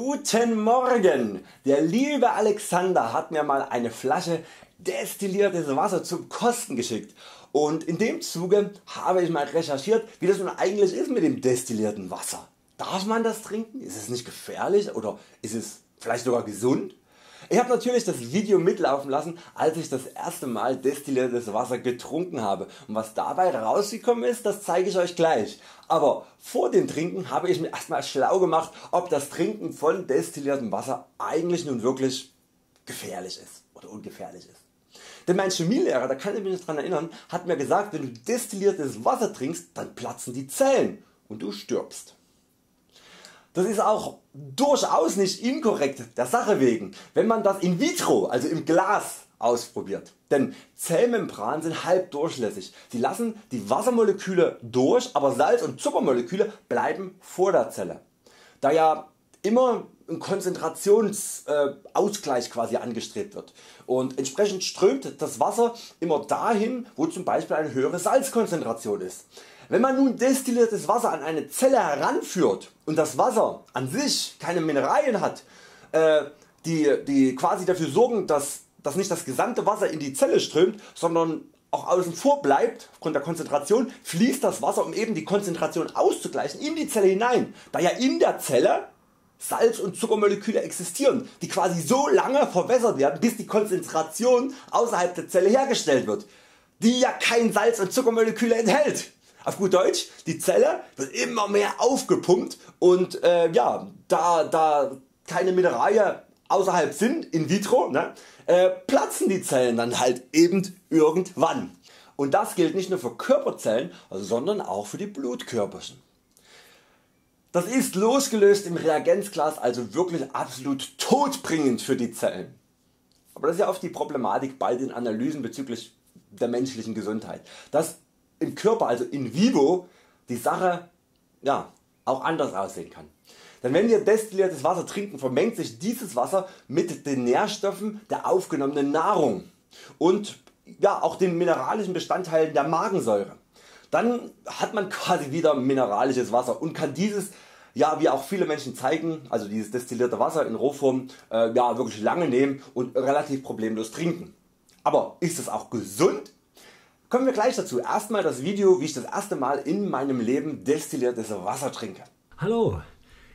Guten Morgen! Der liebe Alexander hat mir mal eine Flasche destilliertes Wasser zum Kosten geschickt und in dem Zuge habe ich mal recherchiert wie das nun eigentlich ist mit dem destillierten Wasser. Darf man das trinken? Ist es nicht gefährlich oder ist es vielleicht sogar gesund? Ich habe natürlich das Video mitlaufen lassen als ich das erste Mal destilliertes Wasser getrunken habe und was dabei rausgekommen ist das zeige ich Euch gleich. Aber vor dem Trinken habe ich mir erstmal schlau gemacht ob das Trinken von destilliertem Wasser eigentlich nun wirklich gefährlich ist oder ungefährlich ist. Denn mein Chemielehrer, da kann ich mich nicht dran erinnern, hat mir gesagt wenn du destilliertes Wasser trinkst dann platzen die Zellen und du stirbst. Das ist auch durchaus nicht inkorrekt der Sache wegen, wenn man das in vitro, also im Glas ausprobiert. Denn Zellmembranen sind halb durchlässig. Sie lassen die Wassermoleküle durch, aber Salz und Zuckermoleküle bleiben vor der Zelle. Da ja immer ein Konzentrationsausgleich quasi angestrebt wird und entsprechend strömt das Wasser immer dahin wo zum Beispiel eine höhere Salzkonzentration ist. Wenn man nun destilliertes Wasser an eine Zelle heranführt und das Wasser an sich keine Mineralien hat, äh, die, die quasi dafür sorgen dass, dass nicht das gesamte Wasser in die Zelle strömt, sondern auch außen vor bleibt aufgrund der Konzentration, fließt das Wasser um eben die Konzentration auszugleichen in die Zelle hinein, da ja in der Zelle Salz und Zuckermoleküle existieren, die quasi so lange verwässert werden bis die Konzentration außerhalb der Zelle hergestellt wird, die ja kein Salz und Zuckermoleküle enthält. Auf gut Deutsch, die Zelle wird immer mehr aufgepumpt und äh, ja, da, da keine Mineralien außerhalb sind, in vitro, ne, äh, platzen die Zellen dann halt eben irgendwann. Und das gilt nicht nur für Körperzellen, sondern auch für die Blutkörperchen. Das ist losgelöst im Reagenzglas also wirklich absolut todbringend für die Zellen. Aber das ist ja oft die Problematik bei den Analysen bezüglich der menschlichen Gesundheit, dass im Körper, also in vivo, die Sache ja, auch anders aussehen kann. Denn wenn wir destilliertes Wasser trinken, vermengt sich dieses Wasser mit den Nährstoffen der aufgenommenen Nahrung und ja, auch den mineralischen Bestandteilen der Magensäure. Dann hat man quasi wieder mineralisches Wasser und kann dieses ja, wie auch viele Menschen zeigen, also dieses destillierte Wasser in Rohform äh, ja, wirklich lange nehmen und relativ problemlos trinken. Aber ist es auch gesund? Kommen wir gleich dazu. Erstmal das Video wie ich das erste Mal in meinem Leben destilliertes Wasser trinke. Hallo,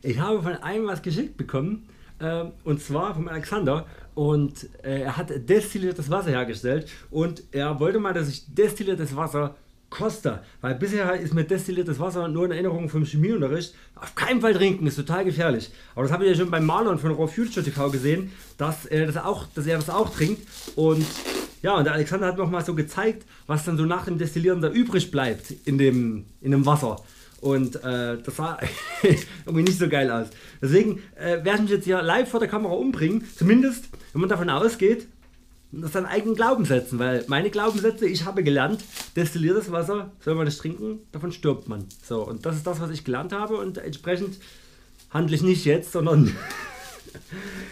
ich habe von einem was geschickt bekommen äh, und zwar vom Alexander und äh, er hat destilliertes Wasser hergestellt und er wollte mal dass ich destilliertes Wasser koste, weil bisher ist mir destilliertes Wasser nur in Erinnerung vom Chemieunterricht, auf keinen Fall trinken, ist total gefährlich. Aber das habe ich ja schon beim Marlon von Raw Future TV gesehen, dass er das auch, dass er das auch trinkt und ja, und der Alexander hat noch mal so gezeigt, was dann so nach dem Destillieren da übrig bleibt in dem, in dem Wasser. Und äh, das sah irgendwie nicht so geil aus. Deswegen äh, werde ich mich jetzt hier live vor der Kamera umbringen. Zumindest, wenn man davon ausgeht, das seinen eigenen Glaubenssätzen. Weil meine Glaubenssätze, ich habe gelernt, destilliertes Wasser soll man nicht trinken, davon stirbt man. So, und das ist das, was ich gelernt habe. Und entsprechend handle ich nicht jetzt, sondern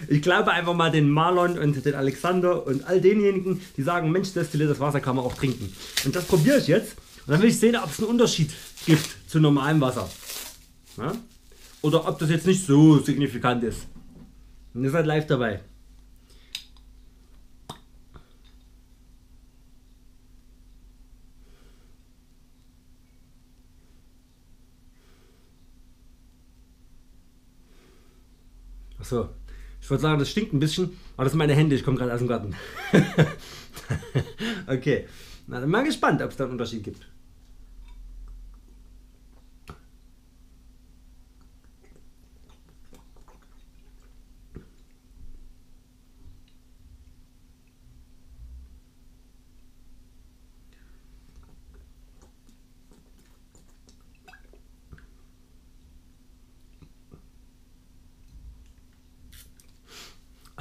ich glaube einfach mal den Marlon und den Alexander und all denjenigen, die sagen, Mensch, destilliertes Wasser kann man auch trinken. Und das probiere ich jetzt. Und dann will ich sehen, ob es einen Unterschied gibt zu normalem Wasser. Ja? Oder ob das jetzt nicht so signifikant ist. Und ihr seid live dabei. Achso, ich wollte sagen, das stinkt ein bisschen, aber das sind meine Hände, ich komme gerade aus dem Garten. okay, na, dann mal gespannt, ob es da einen Unterschied gibt.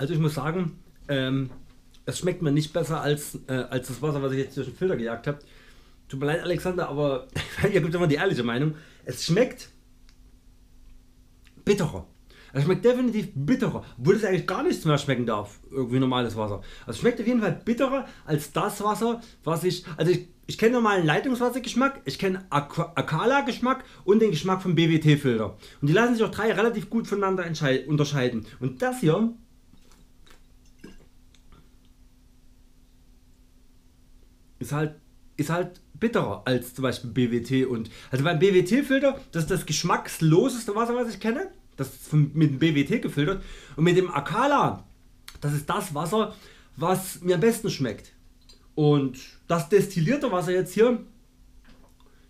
Also ich muss sagen, ähm, es schmeckt mir nicht besser als, äh, als das Wasser, was ich jetzt durch den Filter gejagt habe. Tut mir leid, Alexander, aber ihr gibt immer die ehrliche Meinung. Es schmeckt bitterer. Es schmeckt definitiv bitterer, obwohl es eigentlich gar nichts mehr schmecken darf, irgendwie normales Wasser. Also es schmeckt auf jeden Fall bitterer als das Wasser, was ich, also ich, ich kenne normalen Leitungswassergeschmack, ich kenne Akala-Geschmack und den Geschmack vom BWT-Filter. Und die lassen sich auch drei relativ gut voneinander unterscheiden. Und das hier ist halt, ist halt bitterer als zum Beispiel BWT und also beim BWT-Filter, das ist das geschmacksloseste Wasser, was ich kenne. Das ist mit dem BWT gefiltert. Und mit dem Akala, das ist das Wasser, was mir am besten schmeckt. Und das destillierte Wasser jetzt hier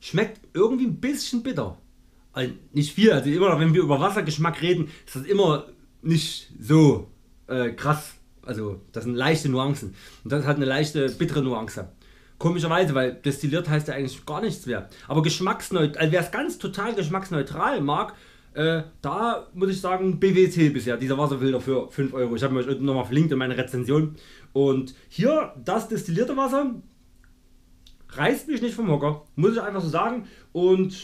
schmeckt irgendwie ein bisschen bitter. Also nicht viel, also immer wenn wir über Wassergeschmack reden, ist das immer nicht so äh, krass. Also das sind leichte Nuancen. Und das hat eine leichte bittere Nuance. Komischerweise, weil destilliert heißt ja eigentlich gar nichts mehr. Aber geschmacksneutral, also wer es ganz total geschmacksneutral mag, äh, da muss ich sagen, BWC bisher, dieser Wasserfilter für 5 Euro. Ich habe euch nochmal verlinkt in meine Rezension. Und hier, das destillierte Wasser reißt mich nicht vom Hocker, muss ich einfach so sagen. Und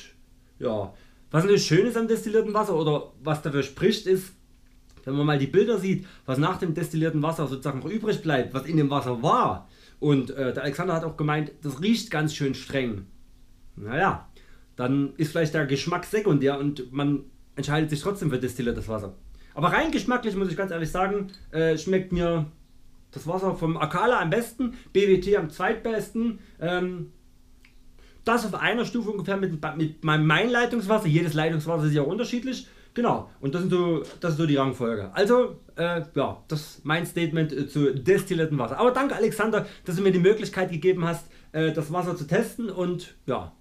ja, was natürlich schön ist am destillierten Wasser oder was dafür spricht, ist, wenn man mal die Bilder sieht, was nach dem destillierten Wasser sozusagen noch übrig bleibt, was in dem Wasser war und äh, der Alexander hat auch gemeint, das riecht ganz schön streng. Naja, dann ist vielleicht der Geschmack sekundär und man entscheidet sich trotzdem für destilliertes Wasser. Aber rein geschmacklich muss ich ganz ehrlich sagen, äh, schmeckt mir das Wasser vom Akala am besten, BWT am zweitbesten. Ähm, das auf einer Stufe ungefähr mit, mit meinem Leitungswasser. Jedes Leitungswasser ist ja unterschiedlich. Genau, und das, sind so, das ist so die Rangfolge. Also, äh, ja, das ist mein Statement äh, zu destilliertem Wasser. Aber danke, Alexander, dass du mir die Möglichkeit gegeben hast, äh, das Wasser zu testen. Und ja,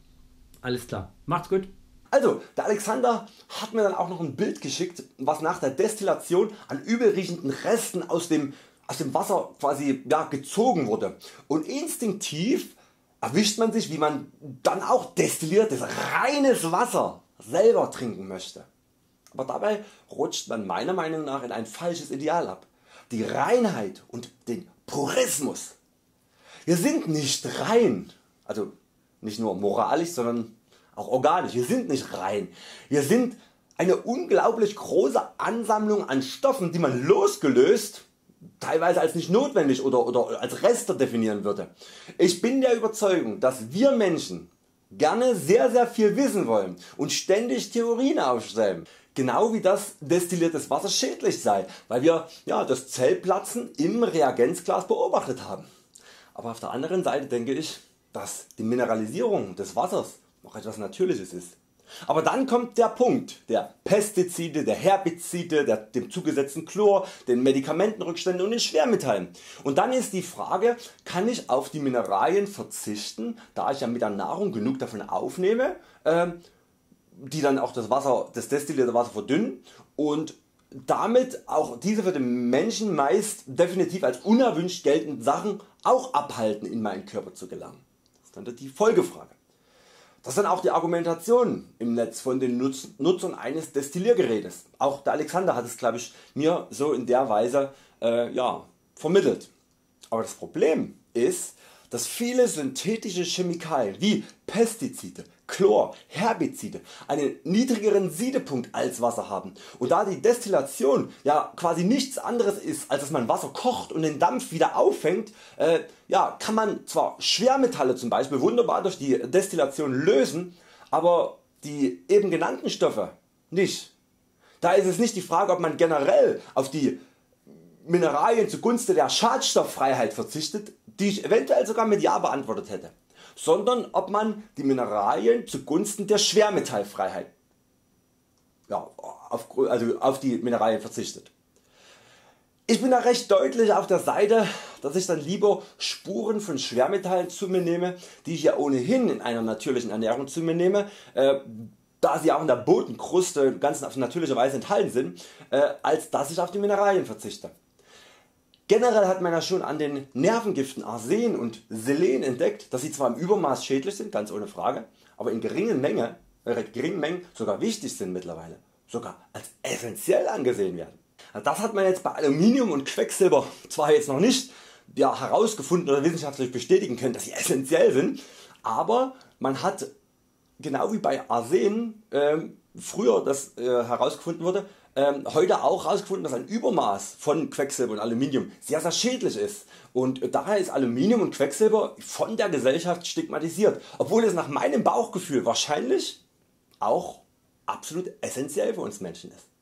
alles klar. Macht's gut. Also, der Alexander hat mir dann auch noch ein Bild geschickt, was nach der Destillation an übelriechenden Resten aus dem, aus dem Wasser quasi ja, gezogen wurde. Und instinktiv erwischt man sich, wie man dann auch destilliertes, reines Wasser selber trinken möchte aber dabei rutscht man meiner Meinung nach in ein falsches Ideal ab. Die Reinheit und den Purismus. Wir sind nicht rein, also nicht nur moralisch, sondern auch organisch. Wir sind nicht rein. Wir sind eine unglaublich große Ansammlung an Stoffen, die man losgelöst teilweise als nicht notwendig oder, oder als Reste definieren würde. Ich bin der Überzeugung, dass wir Menschen gerne sehr sehr viel wissen wollen und ständig Theorien aufstellen. Genau wie das destilliertes Wasser schädlich sei, weil wir ja, das Zellplatzen im Reagenzglas beobachtet haben. Aber auf der anderen Seite denke ich, dass die Mineralisierung des Wassers noch etwas Natürliches ist. Aber dann kommt der Punkt der Pestizide, der Herbizide, der, dem zugesetzten Chlor, den Medikamentenrückständen und den Schwermetallen. Und dann ist die Frage, kann ich auf die Mineralien verzichten, da ich ja mit der Nahrung genug davon aufnehme, äh, die dann auch das Wasser, das destillierte Wasser verdünnen und damit auch diese für den Menschen meist definitiv als unerwünscht geltenden Sachen auch abhalten in meinen Körper zu gelangen. Das ist dann die Folgefrage. Das ist dann auch die Argumentation im Netz von den Nutzern eines Destilliergerätes. Auch der Alexander hat es glaube ich mir so in der Weise äh, ja, vermittelt. Aber das Problem ist, dass viele synthetische Chemikalien wie Pestizide, Chlor, Herbizide einen niedrigeren Siedepunkt als Wasser haben und da die Destillation ja quasi nichts anderes ist als dass man Wasser kocht und den Dampf wieder auffängt, äh, ja, kann man zwar Schwermetalle zum Beispiel wunderbar durch die Destillation lösen, aber die eben genannten Stoffe nicht. Da ist es nicht die Frage ob man generell auf die Mineralien zugunsten der Schadstofffreiheit verzichtet, die ich eventuell sogar mit Ja beantwortet hätte sondern ob man die Mineralien zugunsten der Schwermetallfreiheit ja, auf, also auf die Mineralien verzichtet. Ich bin da recht deutlich auf der Seite, dass ich dann lieber Spuren von Schwermetallen zu mir nehme, die ich ja ohnehin in einer natürlichen Ernährung zu mir nehme, äh, da sie auch in der Bodenkruste ganz auf natürliche Weise enthalten sind, äh, als dass ich auf die Mineralien verzichte. Generell hat man ja schon an den Nervengiften Arsen und Selen entdeckt, dass sie zwar im Übermaß schädlich sind, ganz ohne Frage, aber in geringen, Menge, äh, geringen Mengen sogar wichtig sind mittlerweile, sogar als essentiell angesehen werden. Das hat man jetzt bei Aluminium und Quecksilber zwar jetzt noch nicht ja, herausgefunden oder wissenschaftlich bestätigen können, dass sie essentiell sind, aber man hat genau wie bei Arsen äh, früher das äh, herausgefunden wurde, ähm, heute auch herausgefunden, dass ein Übermaß von Quecksilber und Aluminium sehr sehr schädlich ist und daher ist Aluminium und Quecksilber von der Gesellschaft stigmatisiert, obwohl es nach meinem Bauchgefühl wahrscheinlich auch absolut essentiell für uns Menschen ist.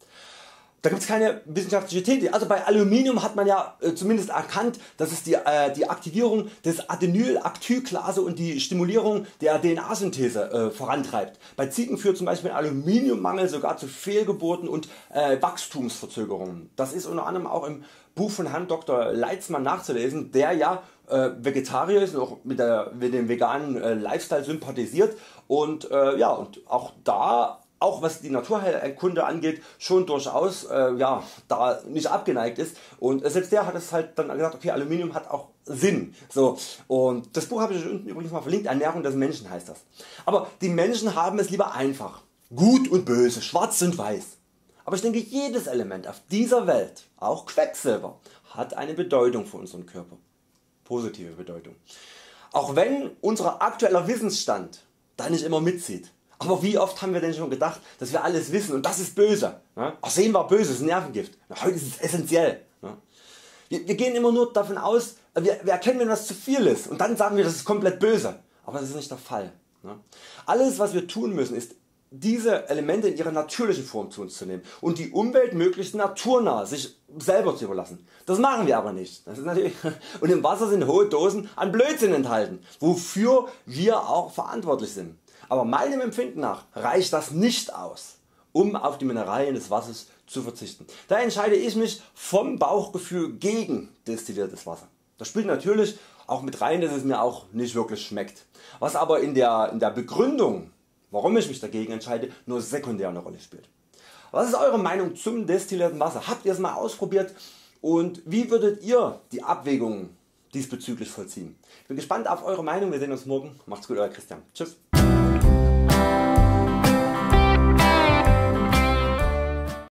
Da gibt es keine wissenschaftliche Tätigkeit. Also bei Aluminium hat man ja äh, zumindest erkannt, dass es die, äh, die Aktivierung des Adenylactylklase und die Stimulierung der DNA-Synthese äh, vorantreibt. Bei Ziegen führt zum Beispiel Aluminiummangel sogar zu Fehlgeburten und äh, Wachstumsverzögerungen. Das ist unter anderem auch im Buch von Herrn Dr. Leitzmann nachzulesen, der ja äh, Vegetarier ist und auch mit, der, mit dem veganen äh, Lifestyle sympathisiert und, ja, und auch da auch was die Naturheilkunde angeht schon durchaus äh, ja, da nicht abgeneigt ist. Und selbst der hat es halt dann gesagt okay Aluminium hat auch Sinn. So. Und das Buch habe ich unten übrigens mal verlinkt Ernährung des Menschen heißt das. Aber die Menschen haben es lieber einfach. Gut und böse schwarz und weiß. Aber ich denke jedes Element auf dieser Welt auch Quecksilber hat eine Bedeutung für unseren Körper. Positive Bedeutung. Auch wenn unser aktueller Wissensstand da nicht immer mitzieht aber wie oft haben wir denn schon gedacht, dass wir alles wissen und das ist böse. Ach, sehen war böse, ist ein Nervengift. Heute ist es essentiell. Wir, wir gehen immer nur davon aus, wir, wir erkennen wenn was zu viel ist und dann sagen wir das ist komplett böse. Aber das ist nicht der Fall. Alles was wir tun müssen ist diese Elemente in ihrer natürlichen Form zu uns zu nehmen und die Umwelt möglichst naturnah sich selber zu überlassen. Das machen wir aber nicht. Das ist natürlich und im Wasser sind hohe Dosen an Blödsinn enthalten, wofür wir auch verantwortlich sind aber meinem Empfinden nach reicht das nicht aus um auf die Mineralien des Wassers zu verzichten. Da entscheide ich mich vom Bauchgefühl gegen destilliertes Wasser. Das spielt natürlich auch mit rein, dass es mir auch nicht wirklich schmeckt. Was aber in der, in der Begründung, warum ich mich dagegen entscheide, nur sekundär eine Rolle spielt. Was ist Eure Meinung zum destillierten Wasser? Habt ihr es mal ausprobiert? Und wie würdet ihr die Abwägungen diesbezüglich vollziehen? Ich bin gespannt auf Eure Meinung. Wir sehen uns morgen. Macht's gut, Euer Christian. Tschüss.